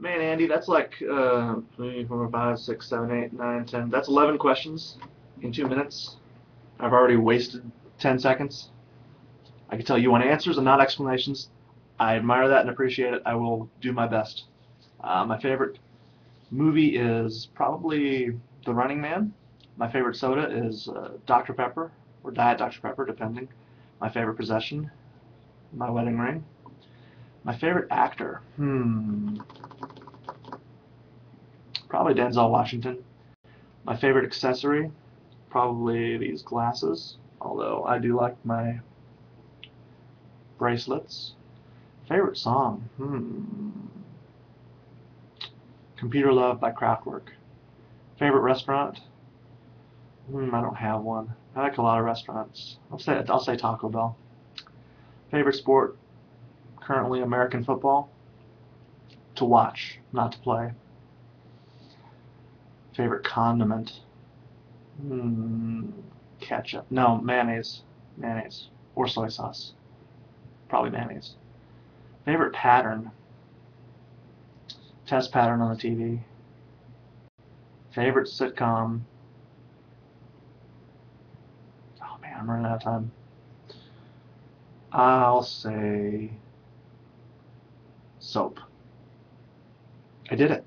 Man, Andy, that's like uh, three, four, five, six, seven, eight, nine, ten. That's 11 questions in two minutes. I've already wasted 10 seconds. I can tell you want answers and not explanations. I admire that and appreciate it. I will do my best. Uh, my favorite movie is probably The Running Man. My favorite soda is uh, Dr. Pepper or Diet Dr. Pepper, depending. My favorite possession, my wedding ring. My favorite actor, hmm, probably Denzel Washington. My favorite accessory, probably these glasses, although I do like my bracelets. Favorite song, hmm, Computer Love by Kraftwerk. Favorite restaurant, hmm, I don't have one. I like a lot of restaurants. I'll say I'll say Taco Bell. Favorite sport, currently American football. To watch, not to play. Favorite condiment? Hmm, ketchup. No, mayonnaise. Mayonnaise. Or soy sauce. Probably mayonnaise. Favorite pattern? Test pattern on the TV. Favorite sitcom? Oh man, I'm running out of time. I'll say soap. I did it.